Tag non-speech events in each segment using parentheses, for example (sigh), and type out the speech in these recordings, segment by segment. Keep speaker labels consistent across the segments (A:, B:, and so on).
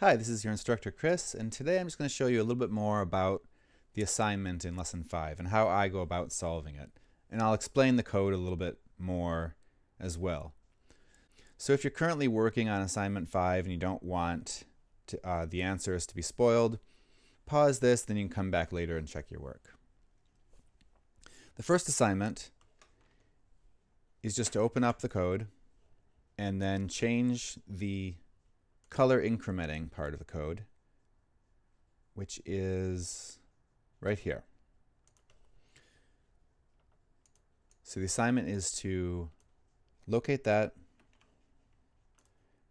A: Hi, this is your instructor Chris, and today I'm just going to show you a little bit more about the assignment in Lesson 5 and how I go about solving it. And I'll explain the code a little bit more as well. So if you're currently working on Assignment 5 and you don't want to, uh, the answers to be spoiled, pause this, then you can come back later and check your work. The first assignment is just to open up the code and then change the color incrementing part of the code, which is right here. So the assignment is to locate that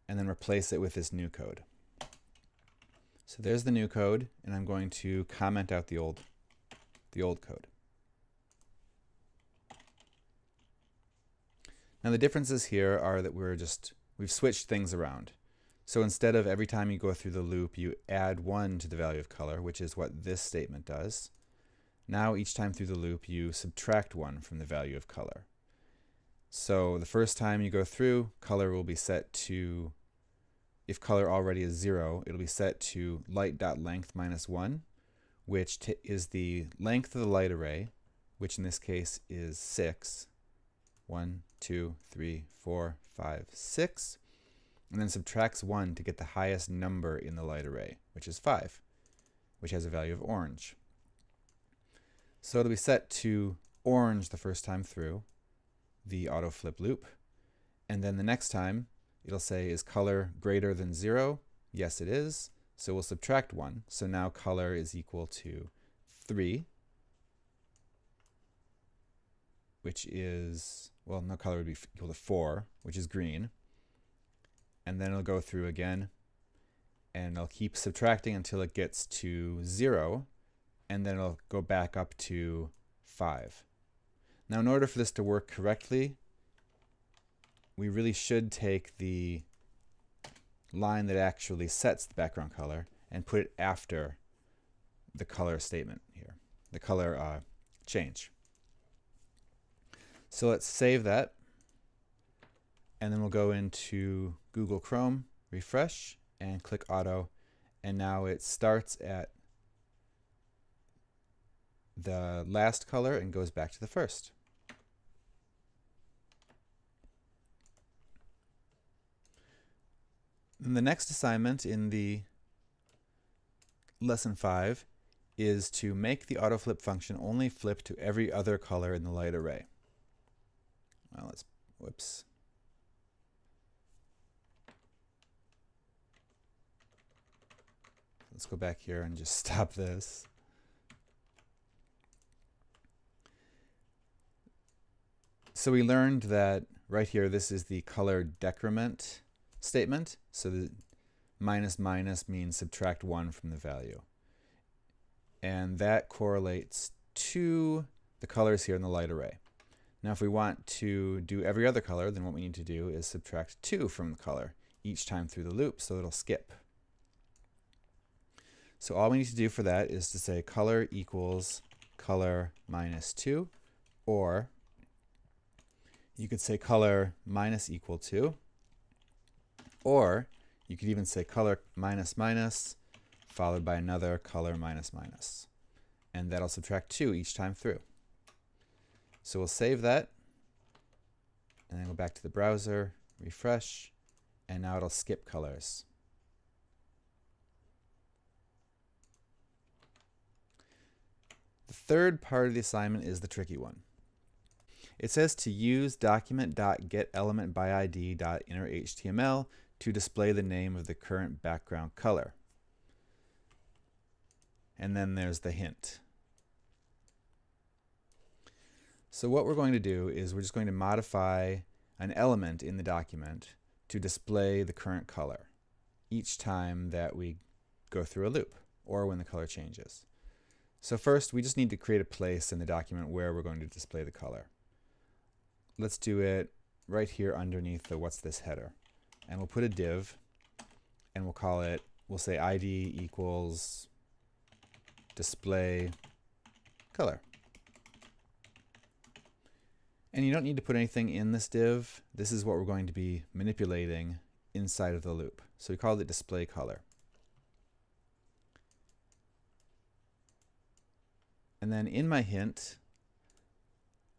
A: and then replace it with this new code. So there's the new code, and I'm going to comment out the old, the old code. Now the differences here are that we're just, we've switched things around. So instead of every time you go through the loop, you add 1 to the value of color, which is what this statement does. Now each time through the loop, you subtract 1 from the value of color. So the first time you go through, color will be set to, if color already is 0, it'll be set to light.length minus 1, which is the length of the light array, which in this case is 6. 1, 2, 3, 4, 5, 6 and then subtracts 1 to get the highest number in the light array, which is 5, which has a value of orange. So it'll be set to orange the first time through the auto flip loop, and then the next time it'll say is color greater than 0? Yes it is, so we'll subtract 1. So now color is equal to 3, which is, well, no color would be equal to 4, which is green and then it'll go through again and it'll keep subtracting until it gets to 0 and then it'll go back up to 5. Now in order for this to work correctly we really should take the line that actually sets the background color and put it after the color statement here, the color uh, change. So let's save that and then we'll go into Google Chrome, refresh, and click Auto. And now it starts at the last color and goes back to the first. And the next assignment in the lesson 5 is to make the autoflip function only flip to every other color in the light array. Well, let's, whoops. Let's go back here and just (laughs) stop this. So we learned that right here, this is the color decrement statement. So the minus minus means subtract 1 from the value. And that correlates to the colors here in the light array. Now if we want to do every other color, then what we need to do is subtract 2 from the color each time through the loop, so it'll skip. So all we need to do for that is to say color equals color minus 2, or you could say color minus equal to, or you could even say color minus minus followed by another color minus minus. And that'll subtract 2 each time through. So we'll save that, and then go back to the browser, refresh, and now it'll skip colors. Third part of the assignment is the tricky one. It says to use document.getElementById.innerHTML to display the name of the current background color. And then there's the hint. So what we're going to do is we're just going to modify an element in the document to display the current color each time that we go through a loop or when the color changes. So first, we just need to create a place in the document where we're going to display the color. Let's do it right here underneath the what's this header. And we'll put a div, and we'll call it, we'll say id equals display color. And you don't need to put anything in this div. This is what we're going to be manipulating inside of the loop. So we call it display color. And then in my hint,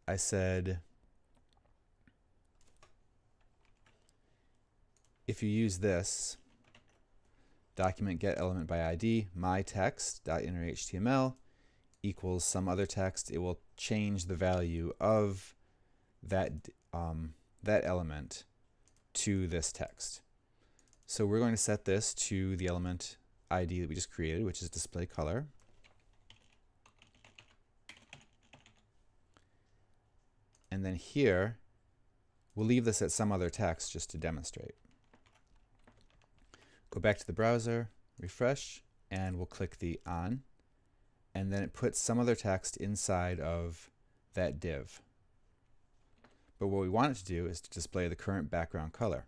A: I said, if you use this, document get element by ID, my text dot inner HTML equals some other text, it will change the value of that um, that element to this text. So we're going to set this to the element ID that we just created, which is display color. And then here, we'll leave this at some other text just to demonstrate. Go back to the browser, refresh, and we'll click the on. And then it puts some other text inside of that div. But what we want it to do is to display the current background color.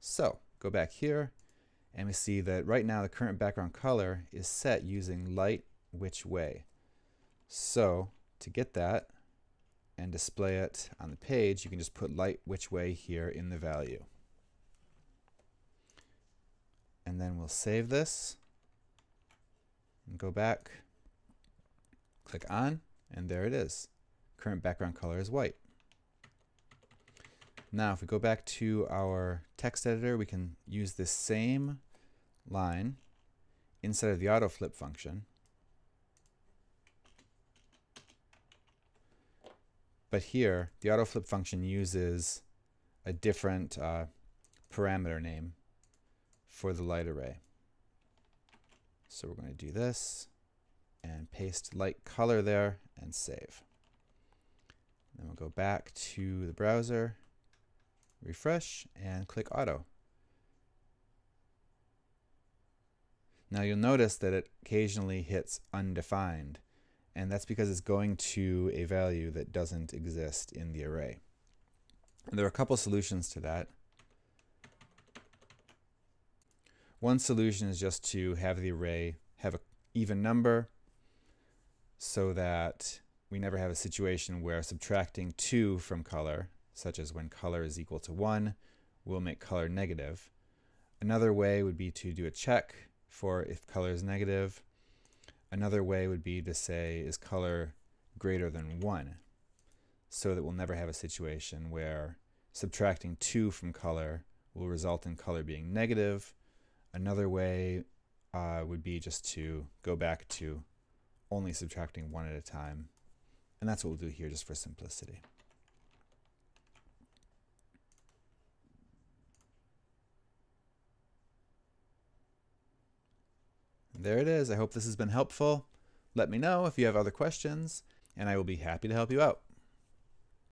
A: So go back here and we see that right now the current background color is set using light which way. So to get that and display it on the page, you can just put light which way here in the value. And then we'll save this and go back, click on, and there it is. Current background color is white. Now, if we go back to our text editor, we can use this same line inside of the auto flip function. But here, the auto flip function uses a different uh, parameter name for the light array. So we're going to do this and paste light color there and save. Then we'll go back to the browser refresh, and click auto. Now you'll notice that it occasionally hits undefined, and that's because it's going to a value that doesn't exist in the array. And there are a couple solutions to that. One solution is just to have the array have an even number so that we never have a situation where subtracting 2 from color such as when color is equal to 1, we'll make color negative. Another way would be to do a check for if color is negative. Another way would be to say, is color greater than 1? So that we'll never have a situation where subtracting 2 from color will result in color being negative. Another way uh, would be just to go back to only subtracting 1 at a time. And that's what we'll do here just for simplicity. There it is. I hope this has been helpful. Let me know if you have other questions, and I will be happy to help you out.